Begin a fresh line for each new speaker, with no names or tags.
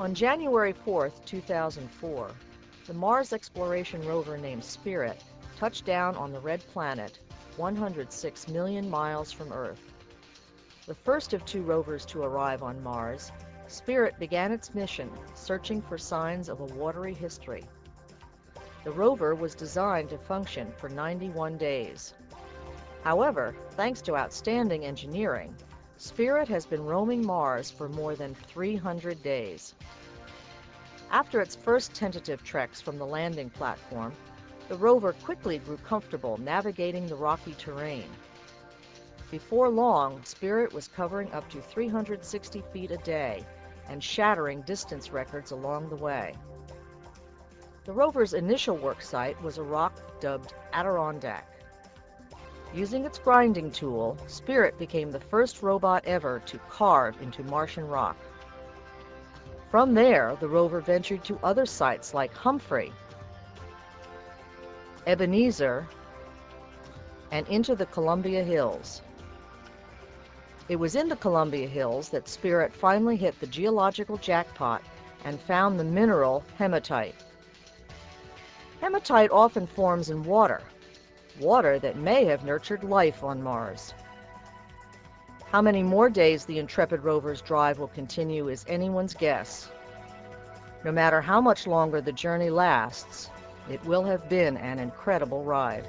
On January 4, 2004, the Mars exploration rover named Spirit touched down on the red planet 106 million miles from Earth. The first of two rovers to arrive on Mars, Spirit began its mission searching for signs of a watery history. The rover was designed to function for 91 days. However, thanks to outstanding engineering, Spirit has been roaming Mars for more than 300 days. After its first tentative treks from the landing platform, the rover quickly grew comfortable navigating the rocky terrain. Before long, Spirit was covering up to 360 feet a day and shattering distance records along the way. The rover's initial work site was a rock dubbed Adirondack. Using its grinding tool, Spirit became the first robot ever to carve into Martian rock. From there, the rover ventured to other sites like Humphrey, Ebenezer, and into the Columbia Hills. It was in the Columbia Hills that Spirit finally hit the geological jackpot and found the mineral hematite. Hematite often forms in water, water that may have nurtured life on Mars. How many more days the Intrepid rover's drive will continue is anyone's guess. No matter how much longer the journey lasts, it will have been an incredible ride.